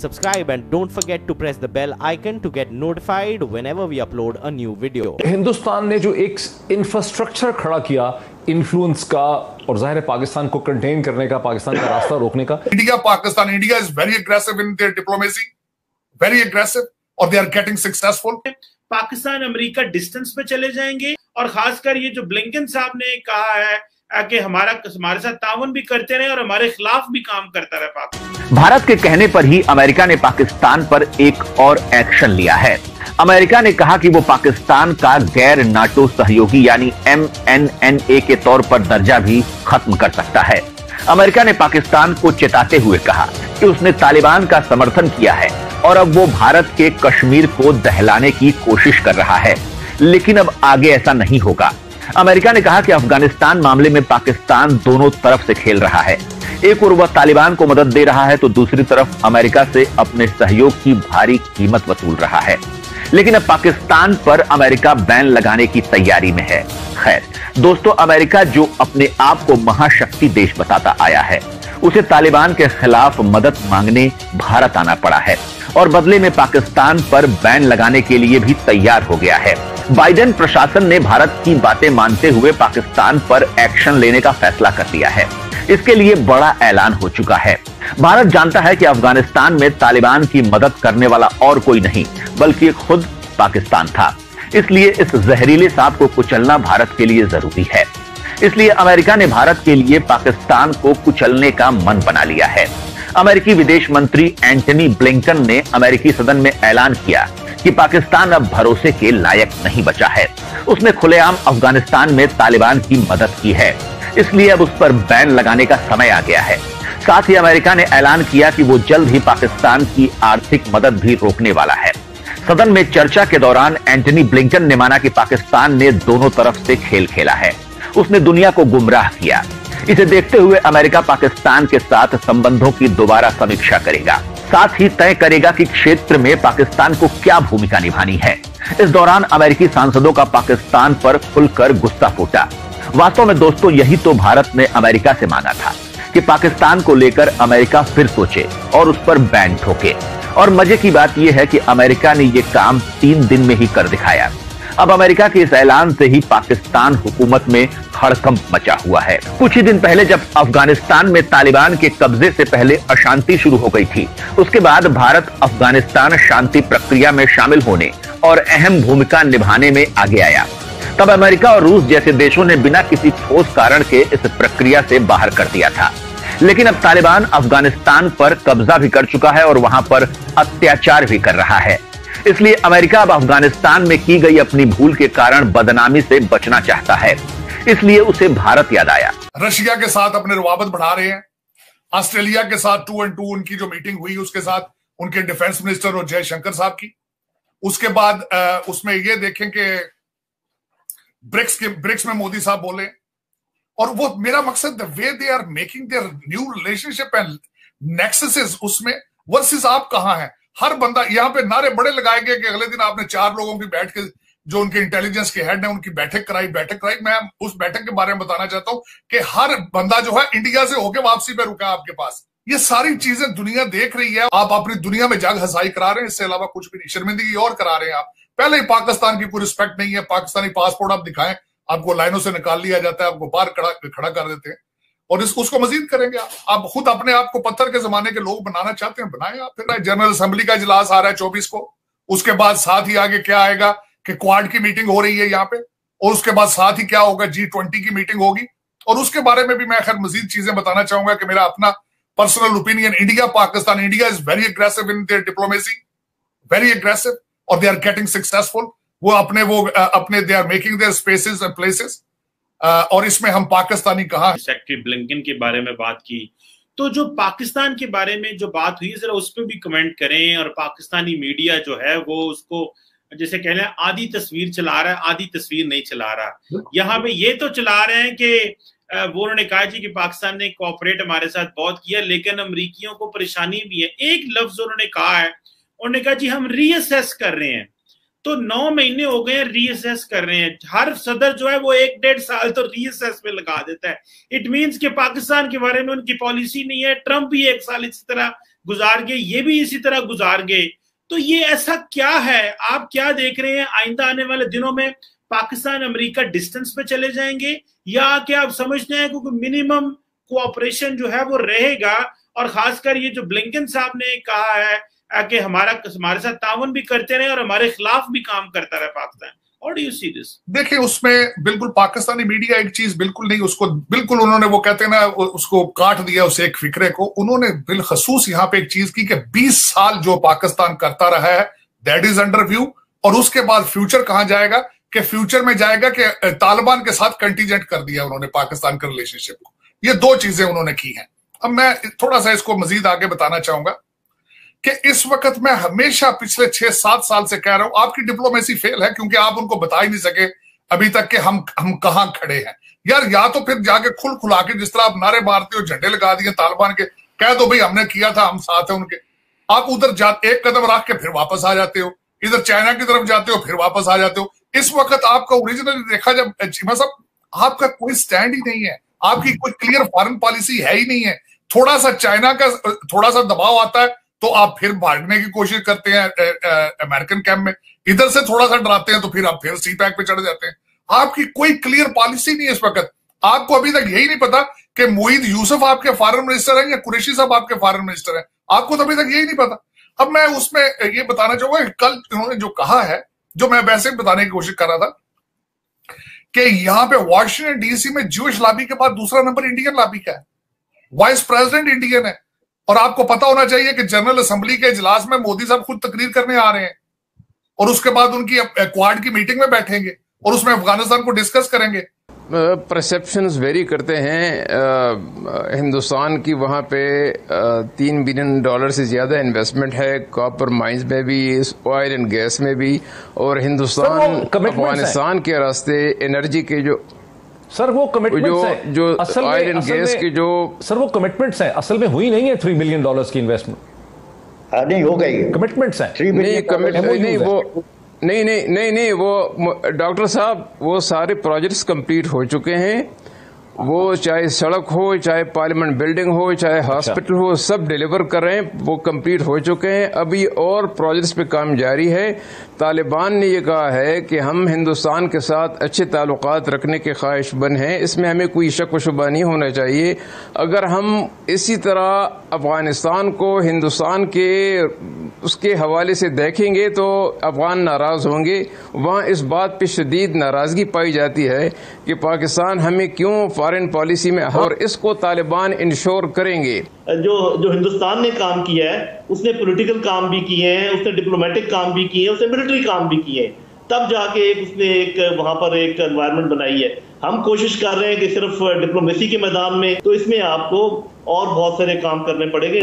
subscribe and don't forget to press the bell icon to get notified whenever we upload a new video. Hindustan ने जो एक infrastructure खड़ा किया influence का और ज़ाहिर है पाकिस्तान को कंटेन करने का पाकिस्तान का रास्ता रोकने का India, Pakistan, India is very aggressive in their diplomacy, very aggressive, or they are getting successful. Pakistan America distance पे चले जाएँगे और खासकर ये जो ब्लिंकन साहब ने कहा है अ, कि हमारा, हमारे साथ तावन भी करते रहे और हमारे खिलाफ भी काम करता रहे पाकिस्तान भारत के कहने पर ही अमेरिका ने पाकिस्तान पर एक और एक्शन लिया है। अमेरिका ने कहा कि वो पाकिस्तान का गैर नाटो सहयोगी यानी ए के तौर पर दर्जा भी खत्म कर सकता है। अमेरिका ने पाकिस्तान को चेताते हुए कहा कि उसने तालिबान का समर्थन किया है और अब वो भारत के कश्मीर को दहलाने की कोशिश कर रहा है। लेकिन अब आगे ऐसा नहीं होगा। अमेरिका ने कहा कि अफ़गानिस्तान मामले में पाकिस्तान दोनों तरफ़ से खेल रहा है। एक और वह तालिबान को मदद दे रहा है तो दूसरी तरफ़ अमेरिका से अपने सहयोग की भारी कीमत वसूल रहा है। लेकिन अब पाकिस्तान पर अमेरिका बैन लगाने की तैयारी में है। खैर, दोस्तों, अमेरिका जो अपने आप को महाशक्ति देश बताता आया है। उसे तालिबान के खिलाफ मदद मांगने भारत आना पड़ा है। और बदले में पाकिस्तान पर बैन लगाने के लिए भी तैयार हो गया है। बाइडेन प्रशासन ने भारत की बातें मानते हुए पाकिस्तान पर एक्शन लेने का फैसला कर लिया है। इसके लिए बड़ा ऐलान हो चुका है। भारत जानता है कि अफ़गानिस्तान में तालिबान की मदद करने वाला और कोई नहीं, बल्कि खुद पाकिस्तान था। इसलिए इस जहरीले सांप को कुचलना भारत के लिए ज़रूरी है। इसलिए अमेरिका ने भारत के लिए पाकिस्तान को कुचलने का मन बना लिया है। अमेरिकी विदेश मंत्री एंटनी ब्लिंकन ने अमेरिकी सदन में ऐलान किया कि पाकिस्तान अब भरोसे के लायक नहीं बचा है। उसने खुलेआम अफ़गानिस्तान में तालिबान की मदद की है। इसलिए अब उस पर बैन लगाने का समय आ गया है। साथ ही अमेरिका ने ऐलान किया कि वो जल्द ही पाकिस्तान की आर्थिक मदद भी रोकने वाला है। सदन में चर्चा के दौरान एंटनी ब्लिंकन ने माना कि पाकिस्तान ने दोनों तरफ़ से खेल खेला है। उसने दुनिया को गुमराह किया। इसे देखते हुए अमेरिका पाकिस्तान के साथ संबंधों की दोबारा समीक्षा करेगा। साथ ही तय करेगा कि क्षेत्र में पाकिस्तान को क्या भूमिका निभानी है। इस दौरान अमेरिकी सांसदों का पाकिस्तान पर खुलकर गुस्सा फूटा। वास्तव में दोस्तों, यही तो भारत ने अमेरिका से मांगा था कि पाकिस्तान को लेकर अमेरिका फिर सोचे और उस पर बैन ठोके। और मज़े की बात यह है कि अमेरिका ने यह काम तीन दिन में ही कर दिखाया। अब अमेरिका के इस ऐलान से ही पाकिस्तान हुकूमत में हड़कंप मचा हुआ है। कुछ ही दिन पहले जब अफ़गानिस्तान में तालिबान के कब्जे से पहले अशांति शुरू हो गई थी, उसके बाद भारत अफ़गानिस्तान शांति प्रक्रिया में शामिल होने और अहम भूमिका निभाने में आगे आया। तब अमेरिका और रूस जैसे देशों ने बिना किसी ठोस कारण के इस प्रक्रिया से बाहर कर दिया था। लेकिन अब तालिबान अफ़गानिस्तान पर कब्जा भी कर चुका है और वहाँ पर अत्याचार भी कर रहा है। इसलिए अमेरिका अब अफ़गानिस्तान में की गई अपनी भूल के कारण बदनामी से बचना चाहता है। इसलिए उसे भारत याद आया। रशिया के साथ अपने रवाबत बढ़ा रहे हैं। ऑस्ट्रेलिया के साथ टू एंड टू उनकी जो मीटिंग हुई, उसके साथ उनके डिफेंस मिनिस्टर और जयशंकर साहब की। उसके बाद उसमें ये देखें कि ब्रिक्स के, ब्रिक्स में मोदी साहब बोले, और वो मेरा मकसद the way they are making their new relationship and nexuses उसमें वर्सेस आप कहाँ हैं? हर बंदा यहाँ पे नारे बड़े लगाए गए कि अगले दिन आपने चार लोगों की बैठ के, जो उनके इंटेलिजेंस के हेड है, उनकी बैठक कराई बैठक कराई। मैं उस बैठक के बारे में बताना चाहता हूँ कि हर बंदा जो है इंडिया से होके वापसी पे रुका है आपके पास। ये सारी चीज़ें दुनिया देख रही है। आप अपनी दुनिया में जग हसाई करा रहे हैं। इससे अलावा कुछ भी नहीं। शर्मिंदगी और करा रहे हैं आप। पहले ही पाकिस्तान की कोई रिस्पेक्ट नहीं है। पाकिस्तानी पासपोर्ट आप दिखाएँ, आपको लाइनों से निकाल लिया जाता है, आपको बाहर खड़ा कर देते हैं। और इस, उसको मजीद करेंगे। आप खुद अपने आप को पत्थर के जमाने के लोग बनाना चाहते हैं, बनाए आप। फिर जनरल असेंबली का इजलास आ रहा है चौबीस को। उसके बाद साथ ही आगे क्या आएगा कि क्वाड की मीटिंग हो रही है यहाँ पे। और उसके बाद साथ ही क्या होगा? जी ट्वेंटी की मीटिंग होगी। और उसके बारे में भी मैं खैर मजीद चीज़ें बताना चाहूँगा कि मेरा अपना personal opinion India Pakistan India is very aggressive in their diplomacy very aggressive और दे आर गेटिंग सक्सेसफुल वो अपने वो अपने they are making their spaces and places और इसमें हम पाकिस्तानी कहा सेक्रेटरी ब्लिंकन के बारे में बात की। तो जो पाकिस्तान के बारे में जो बात हुई जरा उस पर भी कमेंट करें और पाकिस्तानी मीडिया जो है, वो उसको जैसे कह हैं आधी तस्वीर चला रहा है, आधी तस्वीर नहीं चला रहा। यहाँ पे ये तो चला रहे हैं कि वो उन्होंने कहा जी कि पाकिस्तान ने कोऑपरेट हमारे साथ बहुत किया, लेकिन अमरीकियों को परेशानी भी है। एक लफ्ज उन्होंने कहा है, उन्होंने कहा जी, हम रीअसेस कर रहे हैं। तो नौ महीने हो गए रीअसेस कर रहे हैं। हर सदर जो है वो एक डेढ़ साल तो रीअसेस में लगा देता है। इट मींस कि पाकिस्तान के बारे में उनकी पॉलिसी नहीं है। ट्रंप भी एक साल इसी तरह गुजार गए, ये भी इसी तरह गुजार गए। तो ये ऐसा क्या है? आप क्या देख रहे हैं? आइंदा आने वाले दिनों में पाकिस्तान अमेरिका डिस्टेंस पे चले जाएँगे। या क्या आप समझते हैं क्योंकि मिनिमम कोऑपरेशन जो है वो रहेगा। और खासकर ये जो ब्लिंकन साहब ने कहा है कि हमारा, हमारे साथ तावन भी करते रहे और हमारे खिलाफ भी काम करता रहे पाकिस्तान। देखिए, उसमें बिल्कुल पाकिस्तानी मीडिया एक चीज़ बिल्कुल नहीं, उसको बिल्कुल उन्होंने वो कहते हैं ना उसको काट दिया उस एक फिक्रे को। उन्होंने बिलखसूस यहाँ पे एक चीज़ की कि 20 साल जो पाकिस्तान करता रहा है दैट इज़ अंडर व्यू और उसके बाद फ्यूचर कहाँ जाएगा? कि फ्यूचर में जाएगा कि तालिबान के साथ कंटीजेंट कर दिया उन्होंने पाकिस्तान के रिलेशनशिप को। ये दो चीज़ें उन्होंने की हैं। अब मैं थोड़ा सा इसको मजीद आगे बताना चाहूँगा। कि इस वक्त मैं हमेशा पिछले छह, सात साल से कह रहा हूँ, आपकी डिप्लोमेसी फेल है क्योंकि आप उनको बता ही नहीं सके अभी तक कि हम हम कहाँ खड़े हैं। यार, या तो फिर जाके खुल खुला के जिस तरह आप नारे मारते हो, झंडे लगा दिए, तालिबान के, कह दो भाई हमने किया था, हम साथ हैं उनके। आप उधर जा, एक कदम रख के फिर वापस आ जाते हो। इधर चाइना की तरफ़ जाते हो, फिर वापस आ जाते हो। इस वक्त आपका ओरिजिनल देखा जब मतलब आपका कोई स्टैंड ही नहीं है। आपकी कोई क्लियर फॉरेन पॉलिसी है ही नहीं है। थोड़ा सा चाइना का, थोड़ा सा दबाव आता है तो आप फिर भागने की कोशिश करते हैं अमेरिकन कैंप में। इधर से थोड़ा सा डराते हैं तो फिर आप फिर सी पैक पे चढ़ जाते हैं। आपकी कोई क्लियर पॉलिसी नहीं है इस वक्त। आपको अभी तक यही नहीं पता कि मोईद यूसुफ आपके फॉरेन मिनिस्टर हैं या कुरेशी साहब आपके फॉरेन मिनिस्टर हैं। आपको तो अभी तक यही नहीं पता। अब मैं उसमें ये बताना चाहूँगा कल उन्होंने जो कहा है, जो मैं वैसे बताने की कोशिश कर रहा था कि यहाँ पे वॉशिंगटन डीसी में जूश लाबी के बाद दूसरा नंबर इंडियन लाबी का है? वाइस प्रेसिडेंट इंडियन है। और आपको पता होना चाहिए कि जनरल असेंबली के इजलास में मोदी साहब खुद तकरीर करने आ रहे हैं। और उसके बाद उनकी क्वाड की मीटिंग में बैठेंगे और उसमें अफ़गानिस्तान को डिस्कस करेंगे। परसेप्शंस वेरी करते हैं। आ, हिंदुस्तान की वहाँ पे तीन बिलियन डॉलर से ज़्यादा इन्वेस्टमेंट है। कॉपर माइंस में भी ऑयल एंड गैस में भी। और हिंदुस्तान अफ़गानिस्तान के रास्ते एनर्जी के जो सर वो कमिटमेंट्स हैं जो असल ऑयल एंड गैस की जो सर वो कमिटमेंट्स हैं असल में हुई नहीं है थ्री मिलियन डॉलर्स की इन्वेस्टमेंट नहीं हो गई। कमिटमेंट्स हैं थ्री मिलियन नहीं वो नहीं नहीं नहीं नहीं वो डॉक्टर साहब वो सारे प्रोजेक्ट्स कंप्लीट हो चुके हैं। वो चाहे सड़क हो चाहे पार्लियामेंट बिल्डिंग हो चाहे हॉस्पिटल अच्छा। हो सब डिलीवर कर रहे हैं वो कंप्लीट हो चुके हैं। अभी और प्रोजेक्ट्स पे काम जारी है। तालिबान ने ये कहा है कि हम हिंदुस्तान के साथ अच्छे ताल्लुक रखने के ख्वाहिशमंद हैं। इसमें हमें कोई शक व शुबा नहीं होना चाहिए। अगर हम इसी तरह अफ़गानिस्तान को हिंदुस्तान के उसके हवाले से देखेंगे तो अफगान नाराज़ होंगे। वहाँ इस बात पर शदीद नाराज़गी पाई जाती है कि पाकिस्तान हमें क्यों फॉरेन पॉलिसी में और इसको तालिबान इंश्योर करेंगे। जो जो हिंदुस्तान ने काम किया है उसने पॉलिटिकल काम भी किए हैं उसने डिप्लोमेटिक काम भी किए हैं उसने मिलिट्री काम भी किए हैं। तब जाके एक उसने एक वहाँ पर एक एनवायरनमेंट बनाई है। हम कोशिश कर रहे हैं कि सिर्फ़ डिप्लोमेसी के मैदान में तो इसमें आपको और बहुत सारे काम करने पड़ेंगे।